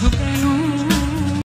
Who can